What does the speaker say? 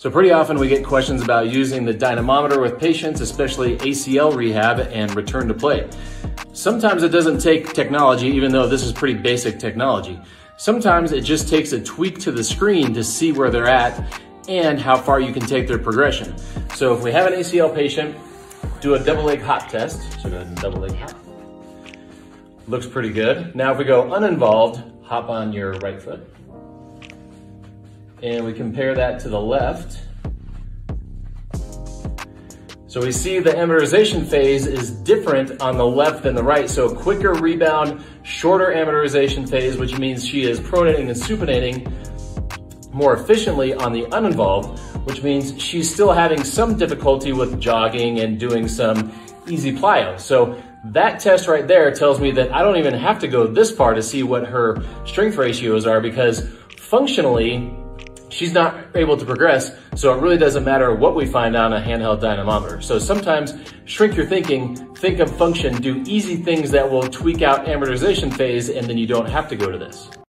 So pretty often we get questions about using the dynamometer with patients, especially ACL rehab and return to play. Sometimes it doesn't take technology, even though this is pretty basic technology. Sometimes it just takes a tweak to the screen to see where they're at and how far you can take their progression. So if we have an ACL patient, do a double leg hop test. So go ahead and double leg hop. Looks pretty good. Now if we go uninvolved, hop on your right foot and we compare that to the left. So we see the amortization phase is different on the left than the right. So quicker rebound, shorter amortization phase, which means she is pronating and supinating more efficiently on the uninvolved, which means she's still having some difficulty with jogging and doing some easy plyo. So that test right there tells me that I don't even have to go this far to see what her strength ratios are because functionally she's not able to progress, so it really doesn't matter what we find on a handheld dynamometer. So sometimes shrink your thinking, think of function, do easy things that will tweak out amortization phase, and then you don't have to go to this.